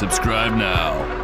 Subscribe now.